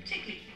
particularly